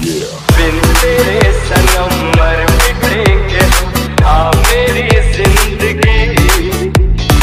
Yeah.